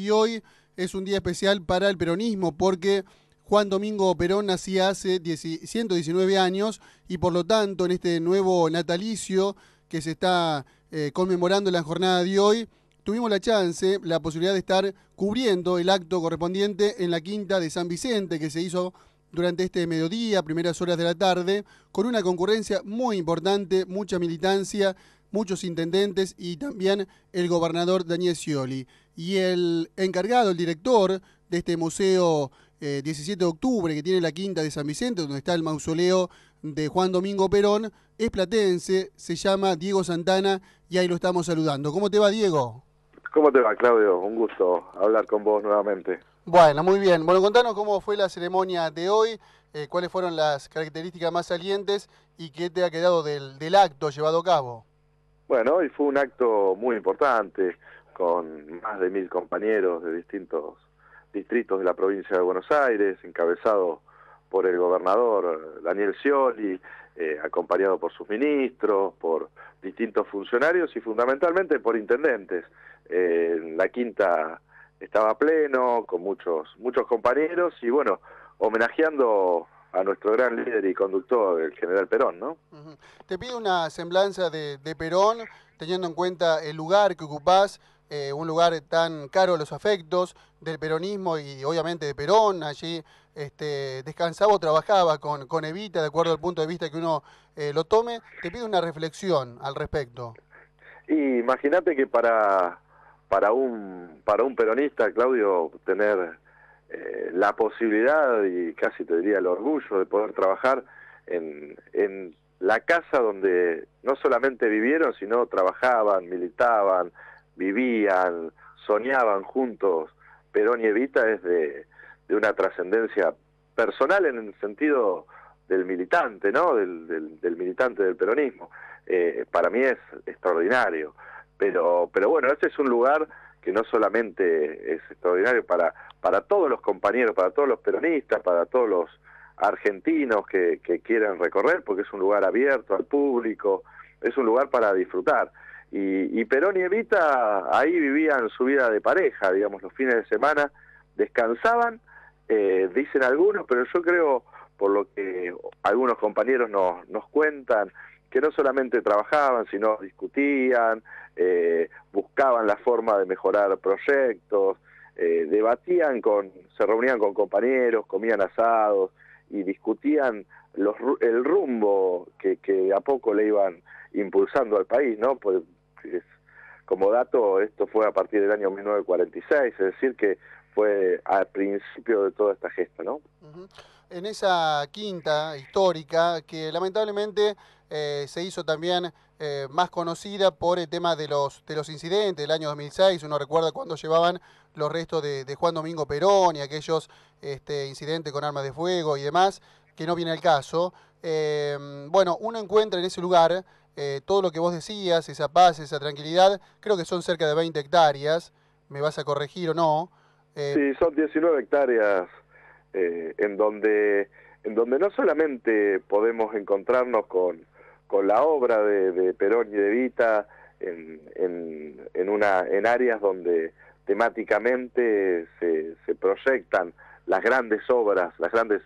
Y hoy es un día especial para el peronismo porque Juan Domingo Perón nacía hace 119 años y por lo tanto en este nuevo natalicio que se está eh, conmemorando en la jornada de hoy, tuvimos la chance, la posibilidad de estar cubriendo el acto correspondiente en la quinta de San Vicente que se hizo durante este mediodía, primeras horas de la tarde, con una concurrencia muy importante, mucha militancia, muchos intendentes y también el gobernador Daniel Scioli y el encargado, el director de este museo 17 eh, de octubre que tiene la quinta de San Vicente, donde está el mausoleo de Juan Domingo Perón, es platense, se llama Diego Santana y ahí lo estamos saludando. ¿Cómo te va, Diego? ¿Cómo te va, Claudio? Un gusto hablar con vos nuevamente. Bueno, muy bien. Bueno, contanos cómo fue la ceremonia de hoy, eh, cuáles fueron las características más salientes y qué te ha quedado del, del acto llevado a cabo. Bueno, hoy fue un acto muy importante con más de mil compañeros de distintos distritos de la provincia de Buenos Aires, encabezado por el gobernador Daniel Scioli, eh, acompañado por sus ministros, por distintos funcionarios y fundamentalmente por intendentes. Eh, la quinta estaba pleno, con muchos, muchos compañeros y bueno, homenajeando a nuestro gran líder y conductor, el general Perón, ¿no? Te pido una semblanza de, de Perón, teniendo en cuenta el lugar que ocupás, eh, un lugar tan caro a los afectos del peronismo y obviamente de Perón, allí este, descansaba o trabajaba con, con Evita, de acuerdo al punto de vista que uno eh, lo tome. Te pido una reflexión al respecto. Y imagínate que para, para, un, para un peronista, Claudio, tener eh, la posibilidad y casi te diría el orgullo de poder trabajar en, en la casa donde no solamente vivieron, sino trabajaban, militaban, vivían, soñaban juntos Perón y Evita es de, una trascendencia personal en el sentido del militante, ¿no? Del, del, militante del peronismo. Eh, para mí es extraordinario. Pero, pero bueno, este es un lugar que no solamente es extraordinario para, para todos los compañeros, para todos los peronistas, para todos los argentinos que, que quieran recorrer, porque es un lugar abierto al público, es un lugar para disfrutar. Y, Perón y Evita ahí vivían su vida de pareja, digamos, los fines de semana descansaban, eh, dicen algunos, pero yo creo, por lo que algunos compañeros nos, nos cuentan, que no solamente trabajaban, sino discutían, eh, buscaban la forma de mejorar proyectos, eh, debatían con, se reunían con compañeros, comían asados y discutían los, el rumbo que, que a poco le iban impulsando al país, ¿no? Pues, como dato, esto fue a partir del año 1946, es decir, que fue al principio de toda esta gesta, ¿no? En esa quinta histórica, que lamentablemente eh, se hizo también eh, más conocida por el tema de los, de los incidentes del año 2006, uno recuerda cuando llevaban los restos de, Juan Domingo Perón y aquellos este, incidentes con armas de fuego y demás, que no viene al caso. Eh, bueno, uno encuentra en ese lugar eh, todo lo que vos decías, esa paz, esa tranquilidad, creo que son cerca de 20 hectáreas, me vas a corregir o no. Eh, sí, son 19 hectáreas eh, en, donde, en donde no solamente podemos encontrarnos con, con la obra de, Perón y de Vita en, en, en, una, en áreas donde temáticamente se, se proyectan las grandes obras, las grandes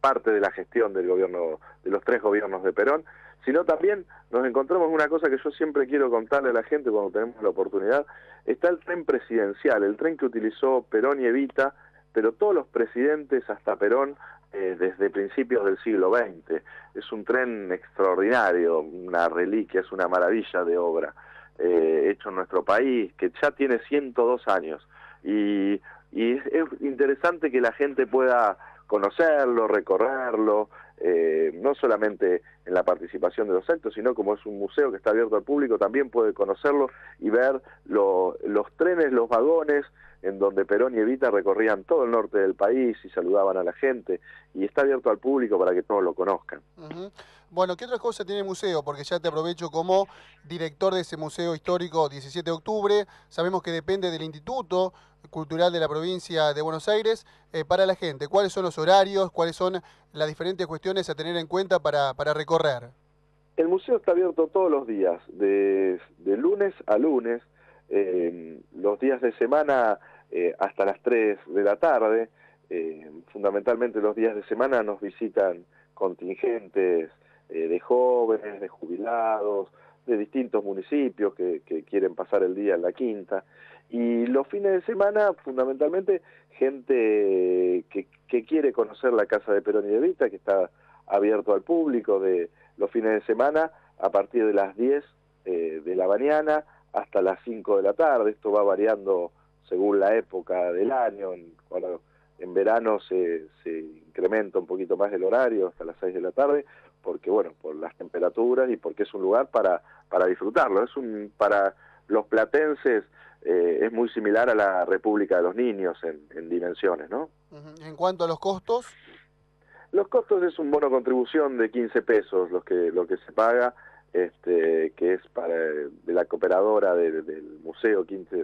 partes de la gestión del gobierno, de los tres gobiernos de Perón, sino también nos encontramos una cosa que yo siempre quiero contarle a la gente cuando tenemos la oportunidad, está el tren presidencial, el tren que utilizó Perón y Evita, pero todos los presidentes hasta Perón eh, desde principios del siglo XX. Es un tren extraordinario, una reliquia, es una maravilla de obra eh, hecho en nuestro país, que ya tiene 102 años. Y, es interesante que la gente pueda conocerlo, recorrerlo, eh, no solamente en la participación de los actos, sino como es un museo que está abierto al público, también puede conocerlo y ver los trenes, los vagones, en donde Perón y Evita recorrían todo el norte del país y saludaban a la gente, y está abierto al público para que todos lo conozcan. Bueno, ¿qué otras cosas tiene el museo? Porque ya te aprovecho como director de ese museo histórico 17 de octubre. Sabemos que depende del Instituto Cultural de la provincia de Buenos Aires. Eh, para la gente, ¿cuáles son los horarios? ¿Cuáles son las diferentes cuestiones a tener en cuenta para, para recorrer? El museo está abierto todos los días, de, lunes a lunes. los días de semana eh, hasta las 3 de la tarde. Eh, fundamentalmente los días de semana nos visitan contingentes de jóvenes, de jubilados, de distintos municipios que, quieren pasar el día en la quinta. Y los fines de semana, fundamentalmente, gente que, que quiere conocer la Casa de Perón y de Vita, que está abierto al público de los fines de semana a partir de las 10 eh, de la mañana hasta las 5 de la tarde. Esto va variando según la época del año. En, en verano se, se incrementa un poquito más el horario hasta las 6 de la tarde, porque bueno, por las temperaturas y porque es un lugar para, para disfrutarlo. Es un, para los platenses eh, es muy similar a la República de los Niños en, en dimensiones, ¿no? En cuanto a los costos. Los costos es un bono contribución de 15 pesos lo que, lo que se paga, este, que es para de la cooperadora del Museo Quinta,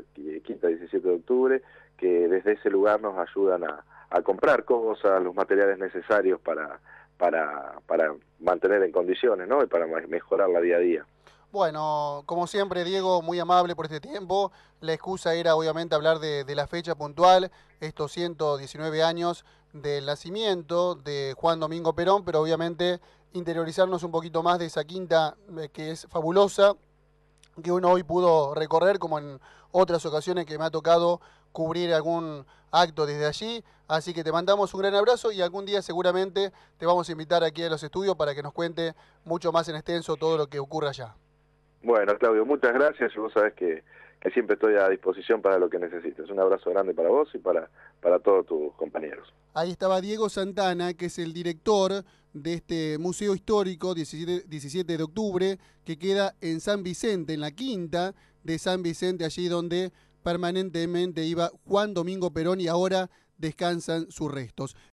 Quinta 17 de Octubre, que desde ese lugar nos ayudan a, a comprar cosas, los materiales necesarios para, para, para mantener en condiciones ¿no? y para mejorar la día a día. Bueno, como siempre, Diego, muy amable por este tiempo. La excusa era obviamente hablar de, la fecha puntual, estos 119 años del nacimiento de Juan Domingo Perón, pero obviamente interiorizarnos un poquito más de esa quinta eh, que es fabulosa, que uno hoy pudo recorrer, como en otras ocasiones que me ha tocado cubrir algún acto desde allí. Así que te mandamos un gran abrazo y algún día seguramente te vamos a invitar aquí a los estudios para que nos cuente mucho más en extenso todo lo que ocurre allá. Bueno, Claudio, muchas gracias vos sabés que, siempre estoy a disposición para lo que necesites. Un abrazo grande para vos y para, para todos tus compañeros. Ahí estaba Diego Santana, que es el director de este Museo Histórico 17, 17 de octubre, que queda en San Vicente, en la quinta de San Vicente, allí donde permanentemente iba Juan Domingo Perón y ahora descansan sus restos.